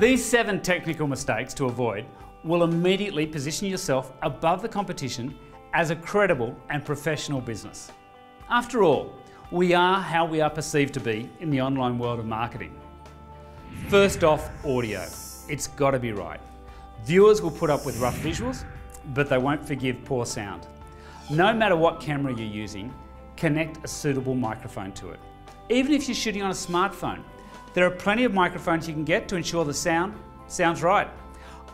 These seven technical mistakes to avoid will immediately position yourself above the competition as a credible and professional business. After all, we are how we are perceived to be in the online world of marketing. First off, audio. It's got to be right. Viewers will put up with rough visuals, but they won't forgive poor sound. No matter what camera you're using, connect a suitable microphone to it. Even if you're shooting on a smartphone, there are plenty of microphones you can get to ensure the sound sounds right.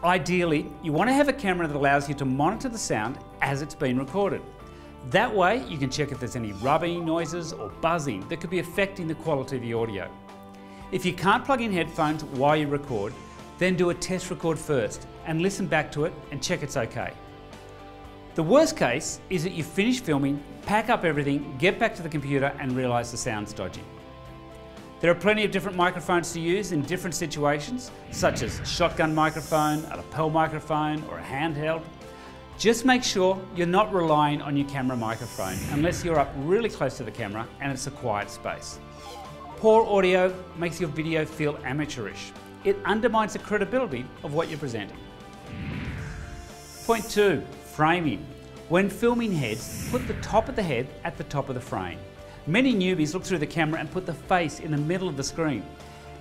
Ideally, you want to have a camera that allows you to monitor the sound as it's being recorded. That way, you can check if there's any rubbing noises or buzzing that could be affecting the quality of the audio. If you can't plug in headphones while you record, then do a test record first and listen back to it and check it's okay. The worst case is that you finish filming, pack up everything, get back to the computer and realise the sound's dodgy. There are plenty of different microphones to use in different situations, such as a shotgun microphone, a lapel microphone or a handheld. Just make sure you're not relying on your camera microphone unless you're up really close to the camera and it's a quiet space. Poor audio makes your video feel amateurish. It undermines the credibility of what you're presenting. Point two, framing. When filming heads, put the top of the head at the top of the frame. Many newbies look through the camera and put the face in the middle of the screen.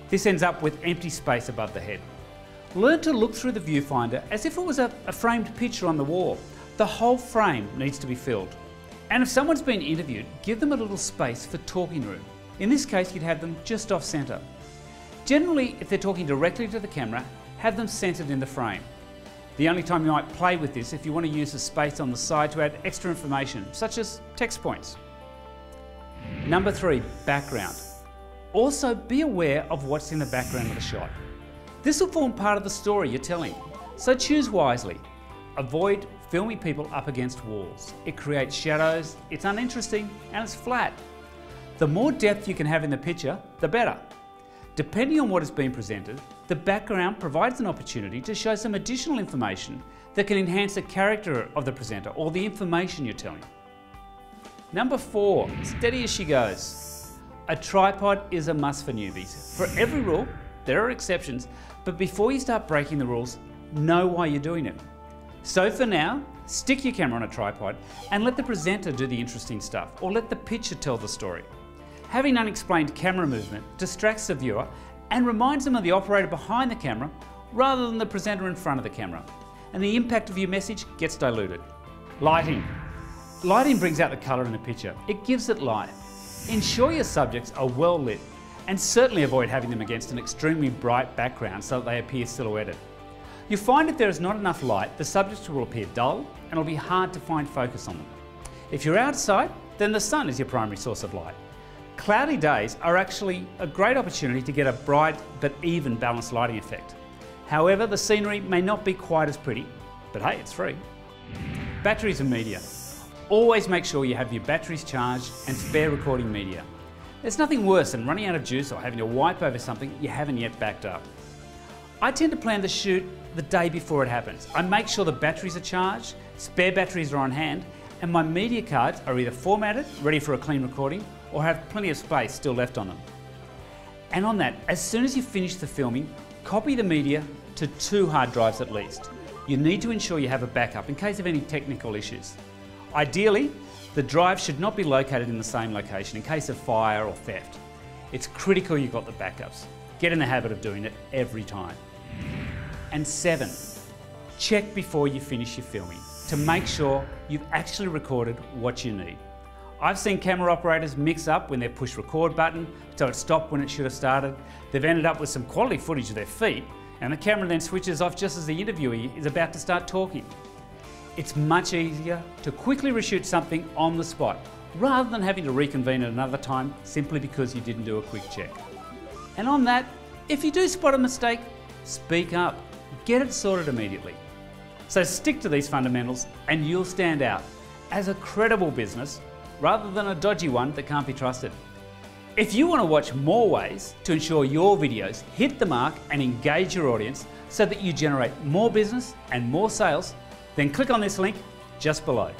This ends up with empty space above the head. Learn to look through the viewfinder as if it was a, a, framed picture on the wall. The whole frame needs to be filled. And if someone's been interviewed, give them a little space for talking room. In this case, you'd have them just off centre. Generally, if they're talking directly to the camera, have them centred in the frame. The only time you might play with this if you want to use the space on the side to add extra information, such as text points. Number three, background. Also be aware of what's in the background of the shot. This will form part of the story you're telling, so choose wisely. Avoid filming people up against walls. It creates shadows, it's uninteresting, and it's flat. The more depth you can have in the picture, the better. Depending on what is being presented, the background provides an opportunity to show some additional information that can enhance the character of the presenter or the information you're telling. Number four, steady as she goes. A tripod is a must for newbies. For every rule, there are exceptions, but before you start breaking the rules, know why you're doing it. So for now, stick your camera on a tripod and let the presenter do the interesting stuff, or let the picture tell the story. Having unexplained camera movement distracts the viewer and reminds them of the operator behind the camera rather than the presenter in front of the camera. And the impact of your message gets diluted. Lighting. Lighting brings out the colour in a picture. It gives it life. Ensure your subjects are well lit and certainly avoid having them against an extremely bright background so that they appear silhouetted. You'll find if there is not enough light, the subjects will appear dull and it'll be hard to find focus on them. If you're outside, then the sun is your primary source of light. Cloudy days are actually a great opportunity to get a bright but even balanced lighting effect. However, the scenery may not be quite as pretty, but hey, it's free. Batteries and media. Always make sure you have your batteries charged and spare recording media. There's nothing worse than running out of juice or having to wipe over something you haven't yet backed up. I tend to plan the shoot the day before it happens. I make sure the batteries are charged, spare batteries are on hand, and my media cards are either formatted, ready for a clean recording, or have plenty of space still left on them. And on that, as soon as you finish the filming, copy the media to two hard drives at least. You need to ensure you have a backup in case of any technical issues. Ideally, the drive should not be located in the same location in case of fire or theft. It's critical you've got the backups. Get in the habit of doing it every time. And seven, check before you finish your filming to make sure you've actually recorded what you need. I've seen camera operators mix up when they push record button, so it stopped when it should have started. They've ended up with some quality footage of their feet, and the camera then switches off just as the interviewee is about to start talking. It's much easier to quickly reshoot something on the spot, rather than having to reconvene at another time simply because you didn't do a quick check. And on that, if you do spot a mistake, speak up. Get it sorted immediately. So stick to these fundamentals and you'll stand out as a credible business rather than a dodgy one that can't be trusted. If you want to watch more ways to ensure your videos hit the mark and engage your audience so that you generate more business and more sales, then click on this link just below.